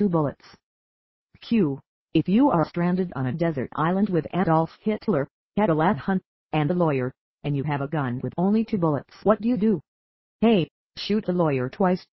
two bullets. Q. If you are stranded on a desert island with Adolf Hitler, Attila the Hun, and a lawyer, and you have a gun with only two bullets, what do you do? Hey, Shoot the lawyer twice,